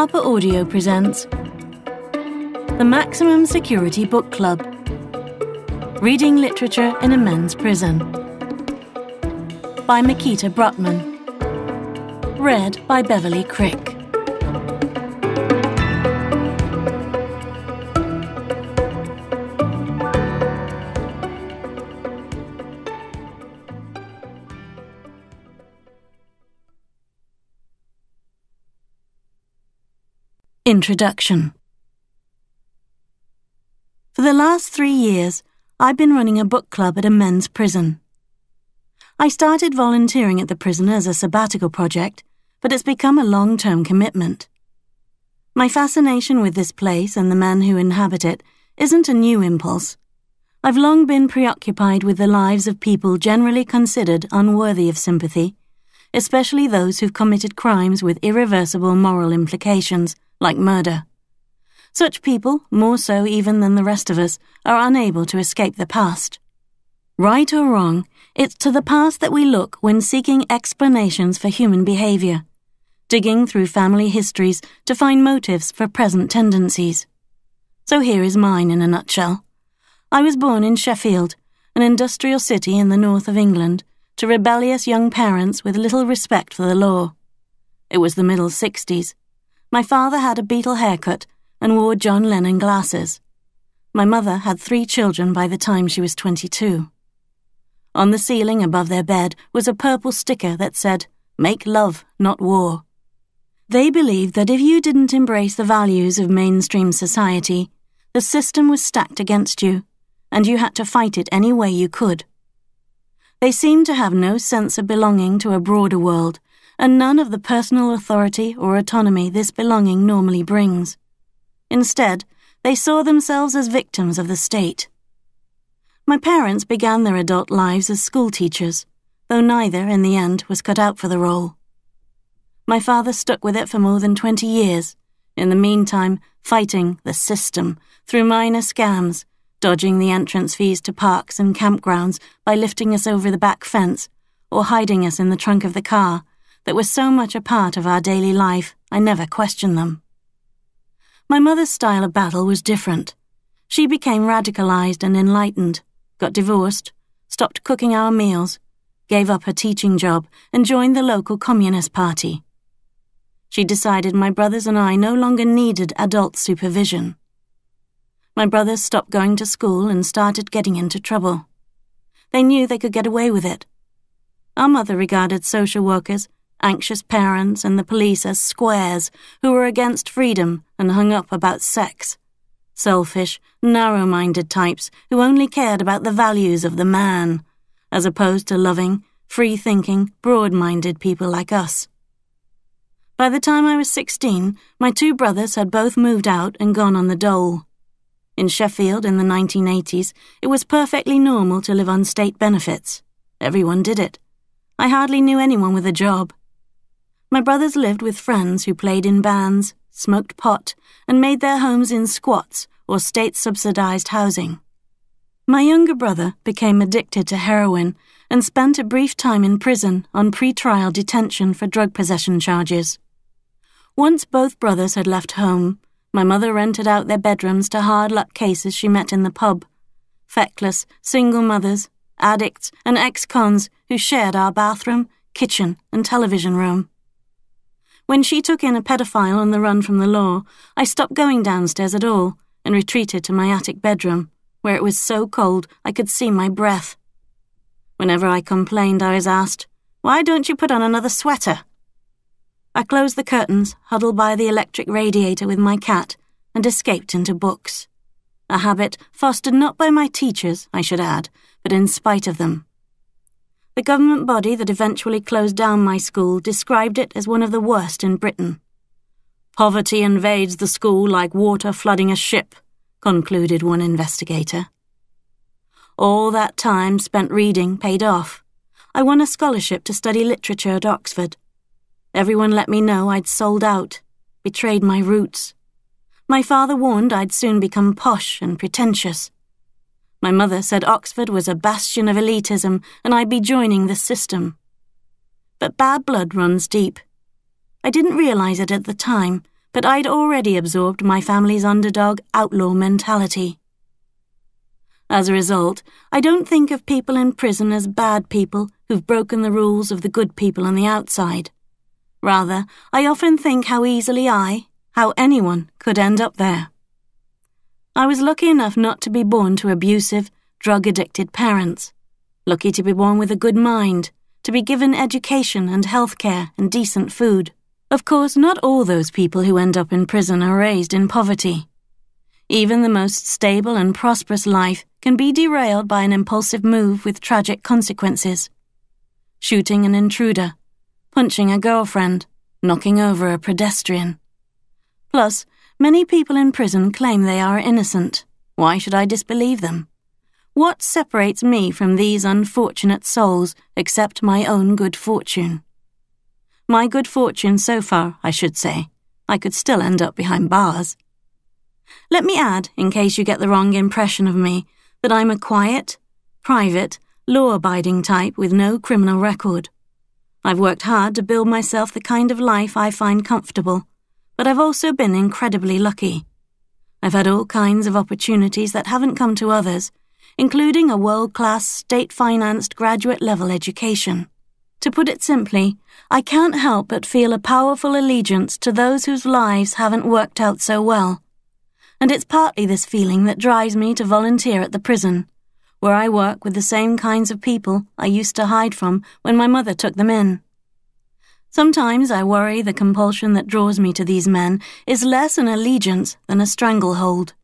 Harper Audio presents The Maximum Security Book Club Reading Literature in a Men's Prison by Mikita Brottman. Read by Beverley Crick. Introduction For the last three years, I've been running a book club at a men's prison. I started volunteering at the prison as a sabbatical project, but it's become a long term commitment. My fascination with this place and the men who inhabit it isn't a new impulse. I've long been preoccupied with the lives of people generally considered unworthy of sympathy, especially those who've committed crimes with irreversible moral implications like murder. Such people, more so even than the rest of us, are unable to escape the past. Right or wrong, it's to the past that we look when seeking explanations for human behavior, digging through family histories to find motives for present tendencies. So here is mine in a nutshell. I was born in Sheffield, an industrial city in the north of England, to rebellious young parents with little respect for the law. It was the middle 60s, my father had a beetle haircut and wore John Lennon glasses. My mother had three children by the time she was 22. On the ceiling above their bed was a purple sticker that said, Make love, not war. They believed that if you didn't embrace the values of mainstream society, the system was stacked against you, and you had to fight it any way you could. They seemed to have no sense of belonging to a broader world and none of the personal authority or autonomy this belonging normally brings. Instead, they saw themselves as victims of the state. My parents began their adult lives as schoolteachers, though neither, in the end, was cut out for the role. My father stuck with it for more than 20 years, in the meantime, fighting the system through minor scams, dodging the entrance fees to parks and campgrounds by lifting us over the back fence or hiding us in the trunk of the car that were so much a part of our daily life, I never questioned them. My mother's style of battle was different. She became radicalized and enlightened, got divorced, stopped cooking our meals, gave up her teaching job, and joined the local Communist Party. She decided my brothers and I no longer needed adult supervision. My brothers stopped going to school and started getting into trouble. They knew they could get away with it. Our mother regarded social workers anxious parents, and the police as squares who were against freedom and hung up about sex. Selfish, narrow minded types who only cared about the values of the man, as opposed to loving, free thinking, broad minded people like us. By the time I was 16, my two brothers had both moved out and gone on the dole. In Sheffield in the 1980s, it was perfectly normal to live on state benefits. Everyone did it. I hardly knew anyone with a job. My brothers lived with friends who played in bands, smoked pot, and made their homes in squats or state subsidized housing. My younger brother became addicted to heroin and spent a brief time in prison on pre-trial detention for drug possession charges. Once both brothers had left home, my mother rented out their bedrooms to hard luck cases she met in the pub. Feckless, single mothers, addicts, and ex cons who shared our bathroom, kitchen, and television room. When she took in a pedophile on the run from the law, I stopped going downstairs at all and retreated to my attic bedroom, where it was so cold I could see my breath. Whenever I complained, I was asked, Why don't you put on another sweater? I closed the curtains, huddled by the electric radiator with my cat, and escaped into books. A habit fostered not by my teachers, I should add, but in spite of them. The government body that eventually closed down my school described it as one of the worst in Britain. Poverty invades the school like water flooding a ship, concluded one investigator. All that time spent reading paid off. I won a scholarship to study literature at Oxford. Everyone let me know I'd sold out, betrayed my roots. My father warned I'd soon become posh and pretentious. My mother said Oxford was a bastion of elitism and I'd be joining the system. But bad blood runs deep. I didn't realize it at the time, but I'd already absorbed my family's underdog outlaw mentality. As a result, I don't think of people in prison as bad people who've broken the rules of the good people on the outside. Rather, I often think how easily I, how anyone, could end up there. I was lucky enough not to be born to abusive, drug addicted parents. Lucky to be born with a good mind, to be given education and health care and decent food. Of course, not all those people who end up in prison are raised in poverty. Even the most stable and prosperous life can be derailed by an impulsive move with tragic consequences. Shooting an intruder, punching a girlfriend, knocking over a pedestrian. Plus, many people in prison claim they are innocent. Why should I disbelieve them? What separates me from these unfortunate souls except my own good fortune? My good fortune so far, I should say. I could still end up behind bars. Let me add, in case you get the wrong impression of me, that I'm a quiet, private, law abiding type with no criminal record. I've worked hard to build myself the kind of life I find comfortable, but I've also been incredibly lucky. I've had all kinds of opportunities that haven't come to others, including a world class, state financed graduate level education. To put it simply, I can't help but feel a powerful allegiance to those whose lives haven't worked out so well and it's partly this feeling that drives me to volunteer at the prison, where I work with the same kinds of people I used to hide from when my mother took them in. Sometimes I worry the compulsion that draws me to these men is less an allegiance than a stranglehold,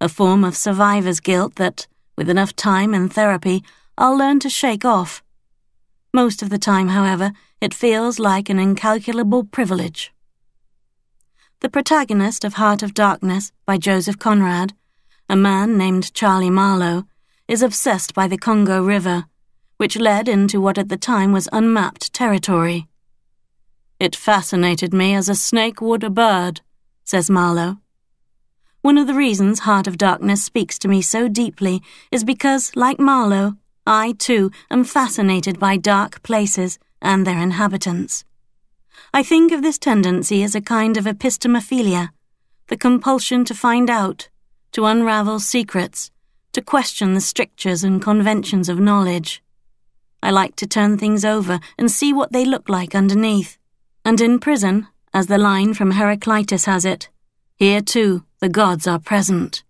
a form of survivor's guilt that, with enough time and therapy, I'll learn to shake off. Most of the time, however, it feels like an incalculable privilege. The protagonist of Heart of Darkness by Joseph Conrad, a man named Charlie Marlow, is obsessed by the Congo River, which led into what at the time was unmapped territory. It fascinated me as a snake would a bird, says Marlow. One of the reasons Heart of Darkness speaks to me so deeply is because, like Marlow, I too am fascinated by dark places and their inhabitants. I think of this tendency as a kind of epistemophilia, the compulsion to find out, to unravel secrets, to question the strictures and conventions of knowledge. I like to turn things over and see what they look like underneath. And in prison, as the line from Heraclitus has it, here too the gods are present.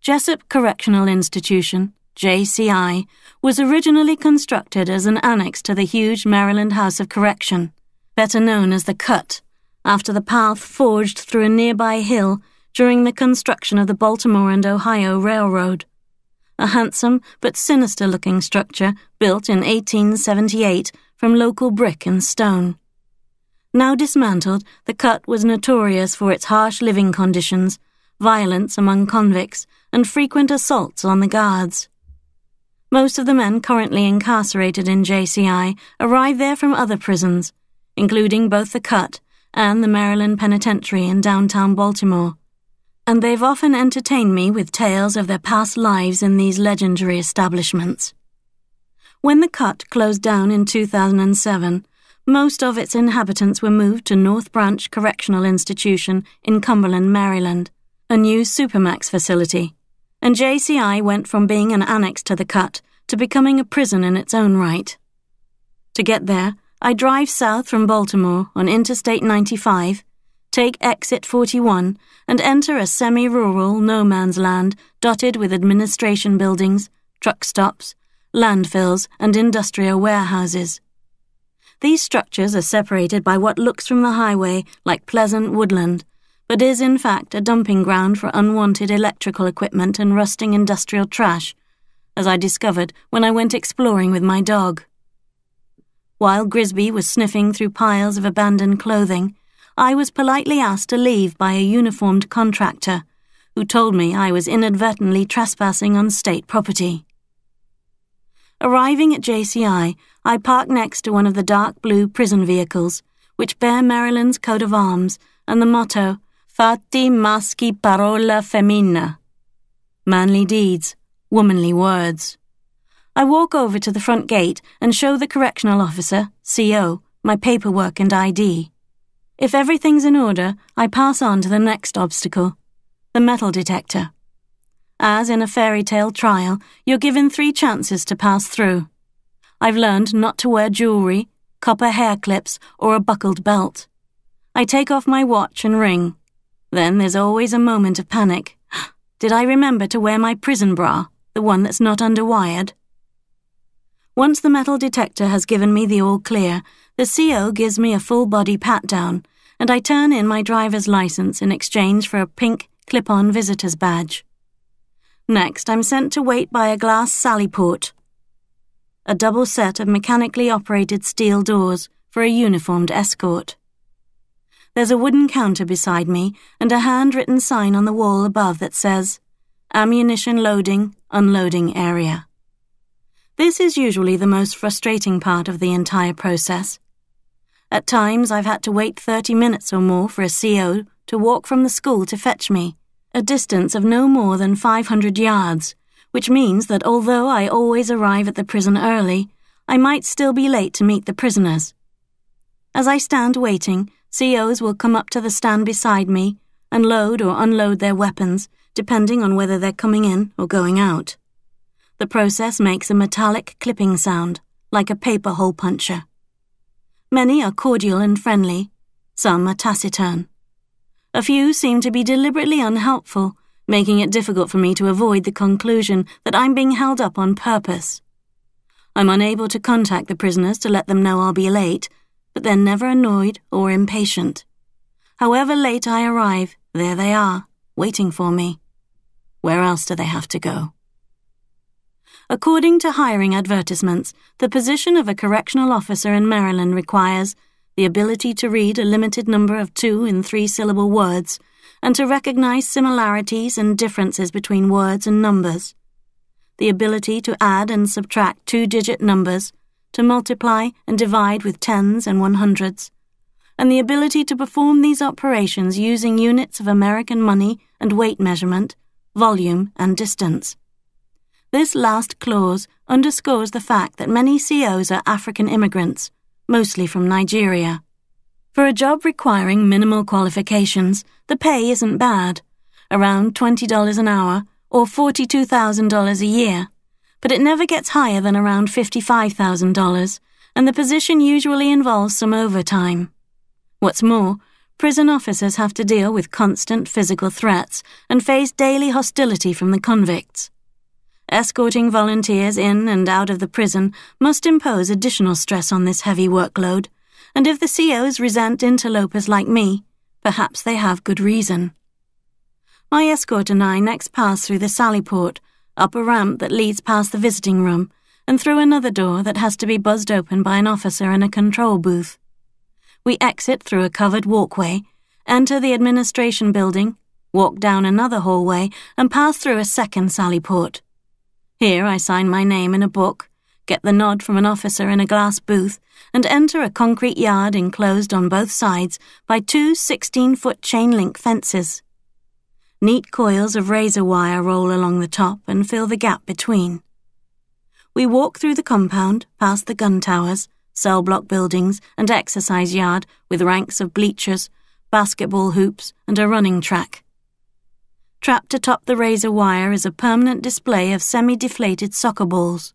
Jessup Correctional Institution, JCI, was originally constructed as an annex to the huge Maryland House of Correction, better known as the Cut, after the path forged through a nearby hill during the construction of the Baltimore and Ohio Railroad. A handsome but sinister looking structure built in 1878 from local brick and stone. Now dismantled, the Cut was notorious for its harsh living conditions, violence among convicts, and frequent assaults on the guards. Most of the men currently incarcerated in JCI arrive there from other prisons, including both the Cut and the Maryland Penitentiary in downtown Baltimore. And they've often entertained me with tales of their past lives in these legendary establishments. When the Cut closed down in 2007, most of its inhabitants were moved to North Branch Correctional Institution in Cumberland, Maryland, a new Supermax facility and JCI went from being an annex to the cut to becoming a prison in its own right. To get there, I drive south from Baltimore on Interstate 95, take exit 41, and enter a semi rural no man's land dotted with administration buildings, truck stops, landfills, and industrial warehouses. These structures are separated by what looks from the highway like pleasant woodland but is in fact a dumping ground for unwanted electrical equipment and rusting industrial trash, as I discovered when I went exploring with my dog. While Grisby was sniffing through piles of abandoned clothing, I was politely asked to leave by a uniformed contractor, who told me I was inadvertently trespassing on state property. Arriving at JCI, I park next to one of the dark blue prison vehicles, which bear Maryland's coat of arms and the motto, Fatti maschi parola femmina. Manly deeds, womanly words. I walk over to the front gate and show the correctional officer, CO, my paperwork and ID. If everything's in order, I pass on to the next obstacle the metal detector. As in a fairy tale trial, you're given three chances to pass through. I've learned not to wear jewelry, copper hair clips, or a buckled belt. I take off my watch and ring. Then there's always a moment of panic. Did I remember to wear my prison bra, the one that's not underwired? Once the metal detector has given me the all clear, the CO gives me a full body pat down, and I turn in my driver's license in exchange for a pink clip on visitor's badge. Next, I'm sent to wait by a glass sally port, a double set of mechanically operated steel doors for a uniformed escort. There's a wooden counter beside me and a handwritten sign on the wall above that says, Ammunition Loading, Unloading Area. This is usually the most frustrating part of the entire process. At times, I've had to wait 30 minutes or more for a CO to walk from the school to fetch me, a distance of no more than 500 yards, which means that although I always arrive at the prison early, I might still be late to meet the prisoners. As I stand waiting, COs will come up to the stand beside me and load or unload their weapons, depending on whether they're coming in or going out. The process makes a metallic clipping sound, like a paper hole puncher. Many are cordial and friendly, some are taciturn. A few seem to be deliberately unhelpful, making it difficult for me to avoid the conclusion that I'm being held up on purpose. I'm unable to contact the prisoners to let them know I'll be late, but they're never annoyed or impatient. However late I arrive, there they are, waiting for me. Where else do they have to go? According to hiring advertisements, the position of a correctional officer in Maryland requires the ability to read a limited number of two and three syllable words and to recognize similarities and differences between words and numbers, the ability to add and subtract two digit numbers, to multiply and divide with tens and one hundreds, and the ability to perform these operations using units of American money and weight measurement, volume, and distance. This last clause underscores the fact that many COs are African immigrants, mostly from Nigeria. For a job requiring minimal qualifications, the pay isn't bad, around $20 an hour or $42,000 a year, but it never gets higher than around $55,000, and the position usually involves some overtime. What's more, prison officers have to deal with constant physical threats and face daily hostility from the convicts. Escorting volunteers in and out of the prison must impose additional stress on this heavy workload, and if the COs resent interlopers like me, perhaps they have good reason. My escort and I next pass through the sally port, up a ramp that leads past the visiting room, and through another door that has to be buzzed open by an officer in a control booth. We exit through a covered walkway, enter the administration building, walk down another hallway, and pass through a second sally port. Here I sign my name in a book, get the nod from an officer in a glass booth, and enter a concrete yard enclosed on both sides by two 16 foot chain link fences. Neat coils of razor wire roll along the top and fill the gap between. We walk through the compound, past the gun towers, cell block buildings, and exercise yard with ranks of bleachers, basketball hoops, and a running track. Trapped atop the razor wire is a permanent display of semi deflated soccer balls.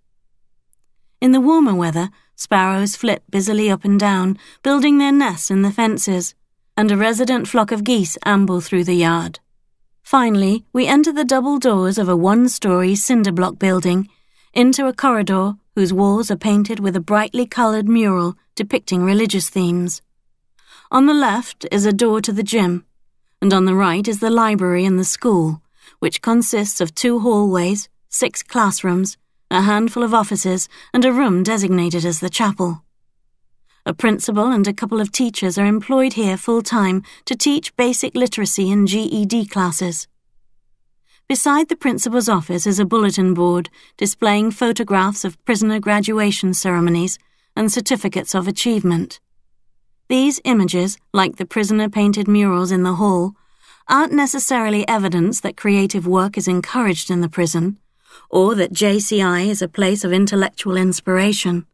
In the warmer weather, sparrows flit busily up and down, building their nests in the fences, and a resident flock of geese amble through the yard. Finally, we enter the double doors of a one story cinder block building into a corridor whose walls are painted with a brightly coloured mural depicting religious themes. On the left is a door to the gym, and on the right is the library and the school, which consists of two hallways, six classrooms, a handful of offices, and a room designated as the chapel. A principal and a couple of teachers are employed here full time to teach basic literacy and GED classes. Beside the principal's office is a bulletin board displaying photographs of prisoner graduation ceremonies and certificates of achievement. These images, like the prisoner painted murals in the hall, aren't necessarily evidence that creative work is encouraged in the prison, or that JCI is a place of intellectual inspiration.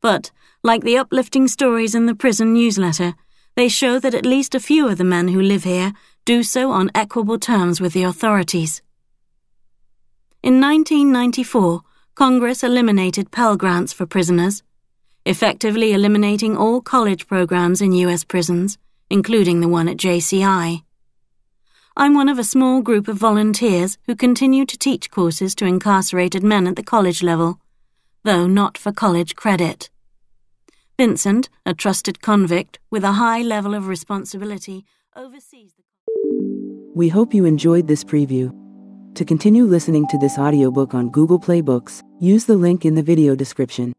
But, like the uplifting stories in the prison newsletter, They show that at least a few of the men who live here do so on equable terms with the authorities. In 1994, Congress eliminated Pell Grants for prisoners, effectively eliminating all college programs in U.S. prisons, including the one at JCI. I'm one of a small group of volunteers who continue to teach courses to incarcerated men at the college level, though not for college credit. Vincent, a trusted convict with a high level of responsibility, oversees the. We hope you enjoyed this preview. To continue listening to this audiobook on Google Play Books, use the link in the video description.